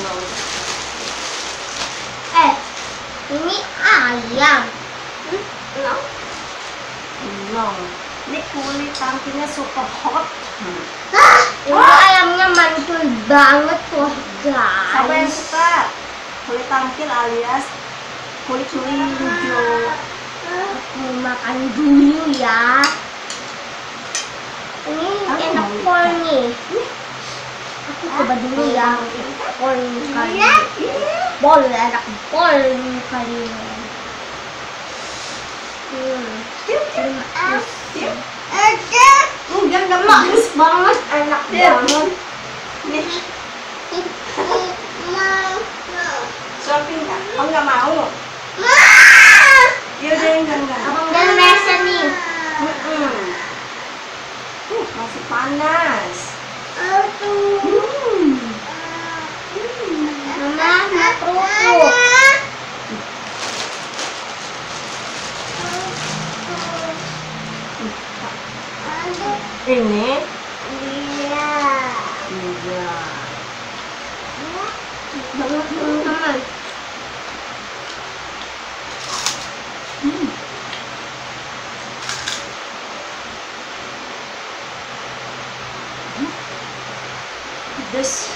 Mau eh, ini ayam. Hmm, no? No Ini kulit tangkilnya super hot Hmm. Ah, ini ayamnya mantul banget tuh Siapa yang guys. suka? Kulit tangkil alias kulit hijau Aku makan dulu ya. Ini enak pol nih. Coba dulu ya. Pol kali. Pol enak pol kali. Hmm. Ah. Enggak, enggak manis banget, enak banget. Nih, suapin kak? Oh nggak mau? Yaudah enggak enggak. Abang dan rasa nih. Mm-mm. Uh, masih panas. Hmm. Mama, mau kerupuk. Ini? Iya. Iya. Banget teman-teman. Pedes.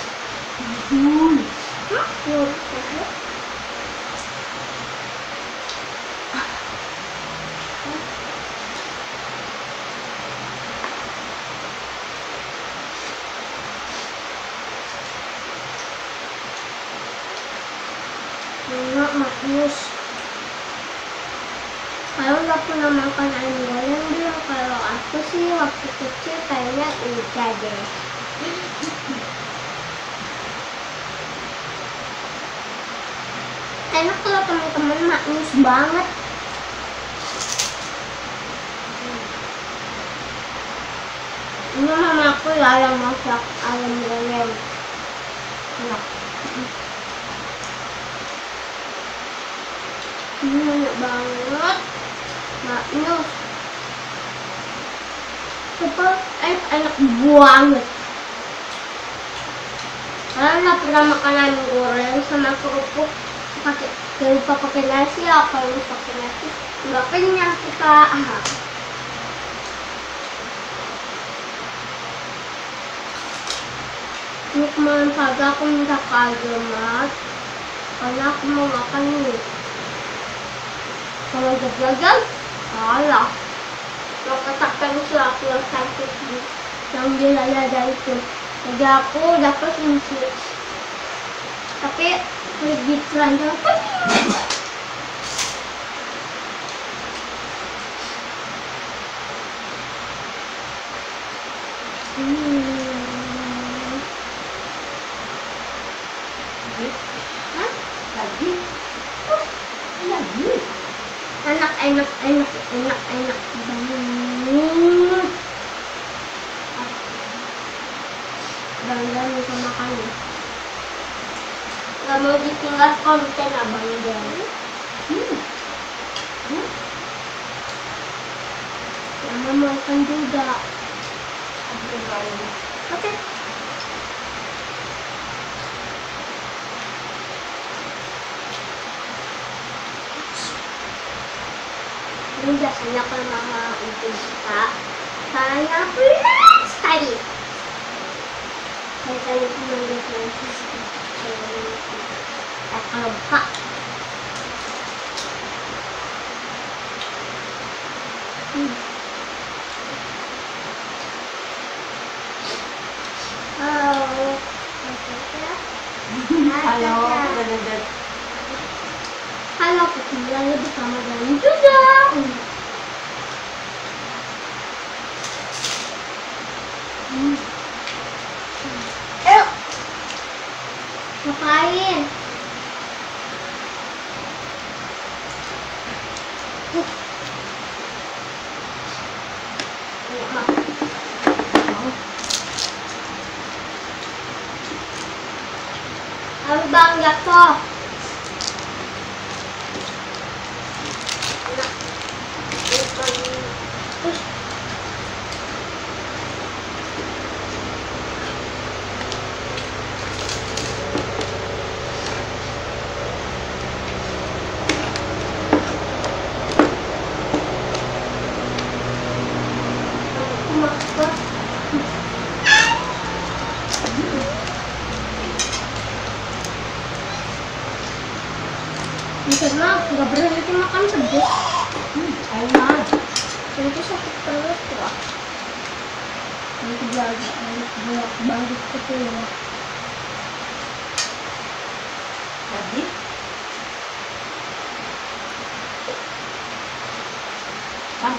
Enak manis. Kalau nggak pernah makan ayam goreng bilang kalau aku sih waktu kecil kayaknya udah deh. Enak kalau teman-teman manis banget. Ini mama aku ya yang masak ayam goreng. Enak. Ini banyak banget. Manis. Super eh, enak banget. Nggak pernah makan ayam goreng sama kerupuk pakai jangan lupa pakai nasi ya kalau pakai nasi nggak kenyang kita. Ini kemarin pagi aku minta ke Aljamat karena aku mau makan nih. Kalau jajan salah. Mau katakan si aku yang sakit yang dia ada itu. Jadi aku dapat misi. Tapi lebih keranjang Hmm. Lagi? Oh, lagi? enak enak enak enak enak banget bangga ya nggak mau ditinggal konten abang dan Hmm. Hmm. mama makan juga. Oke. Ini biasanya kalau mama itu suka saya plus tadi Saya tadi kembali kak. Hmm. Halo. Halo, ganda Halo, aku kembali bersama dengan Juda. Ngapain? Halo Bang jatuh. Terus aku makan. Karena nggak berhenti makan pedes. enak. Nanti sakit perut wah. Nanti jaga, bolak balik gitu ya. Tadi Ah.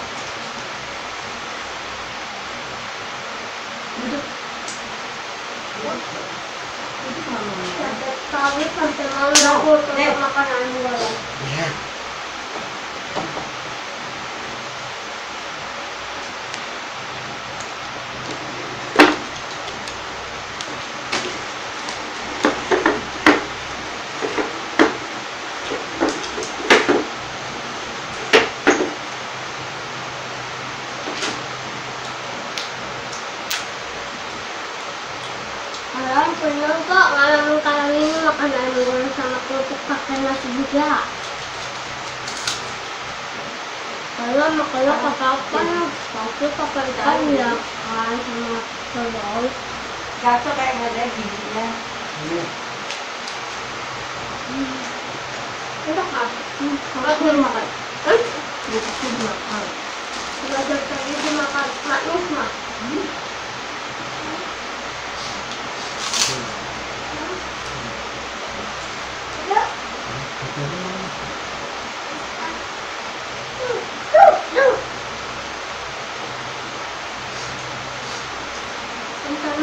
Duduk. Duduk mama. Sampai malam aku untuk makanan luar. Pernah kok ngalamin kalian ini makan ayam goreng sama kerupuk pakai nasi juga? Kalau makanya kapan tapi pakai ikan ya kan sama telur. Jatuh kayak nggak ada giginya. Enak kan? Kalau belum makan. Eh? Bukan makan. Belajar tadi dimakan manis mah. Ya.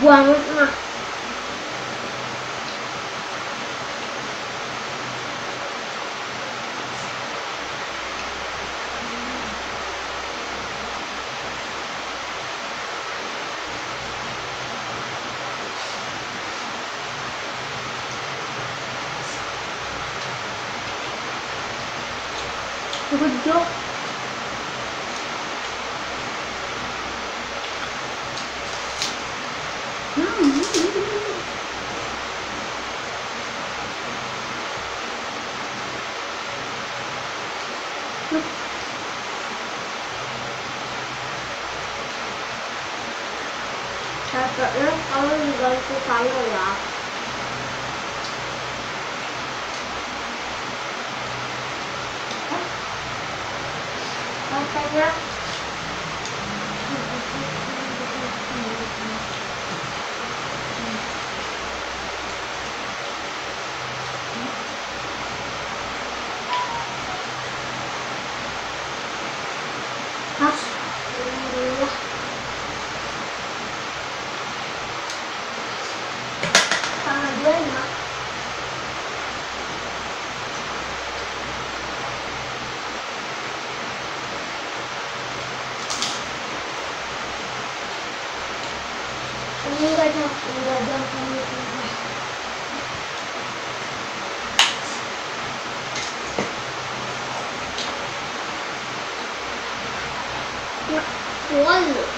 Enak banget mah. Gudok. Capeknya kamu dibantu saya ya. Capeknya ada, enggak ada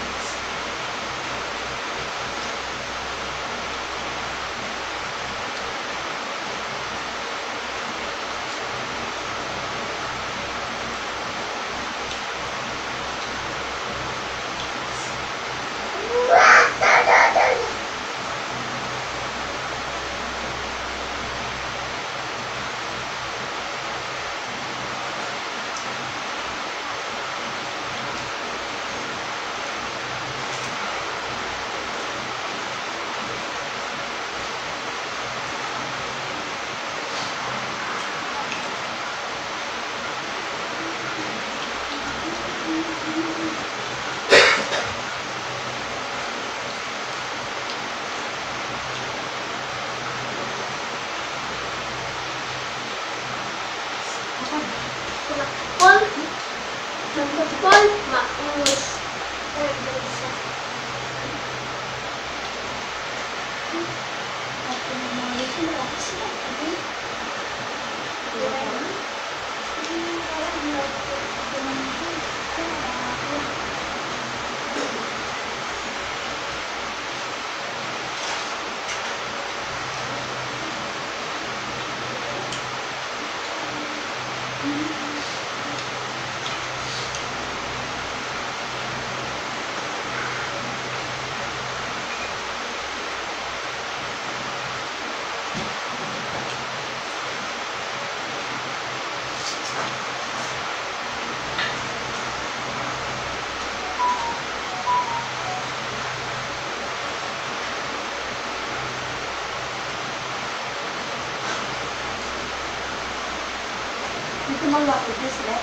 Mah nggak pedes deh.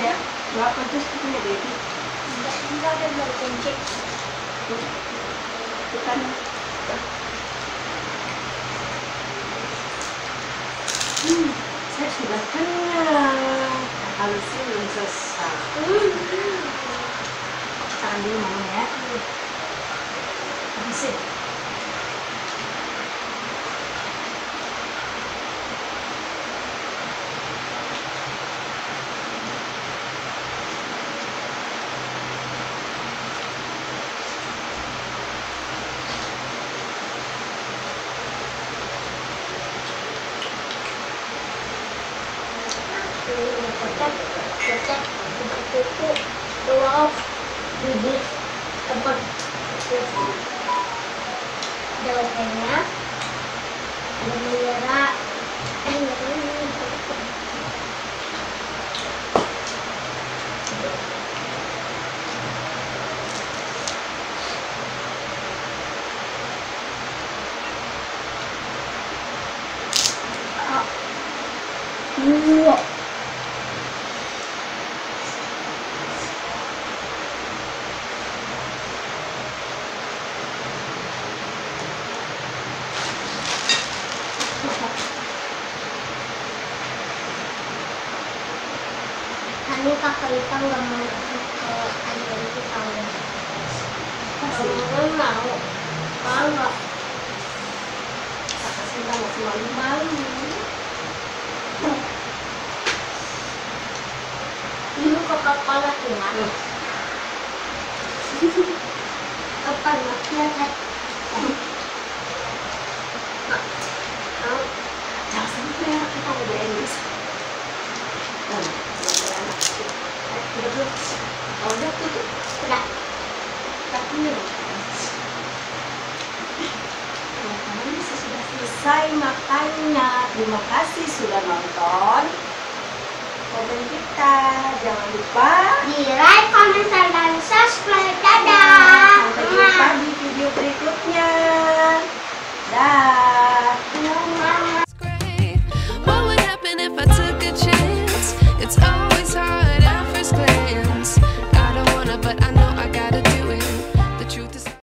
Ya, nggak pedes itu punya baby. Enggak ada dari kunci. Itu kan Hmm, saya sudah kenyang. Halusnya belum selesai. Makan dulu mama ya. Habisin. Cocok, cocok, kuku, telur, bibit, tempat, daun enak, ada merah, eh nggak tahu ini apa. Ah. Dua. Anu kakak Ipang gak mau ikut ke adik itu tahu Kamu mau? Mau nggak? Malu-malu. Dulu kakak pala ingat. Kapan maksudnya kan? Mau? Jangan sampai kita. Nah, udah tutup. Udah. selesai makannya. Terima kasih sudah nonton. Komen kita. Jangan lupa di like, comment, dan subscribe. Dadah. Sampai jumpa di video berikutnya. Dah.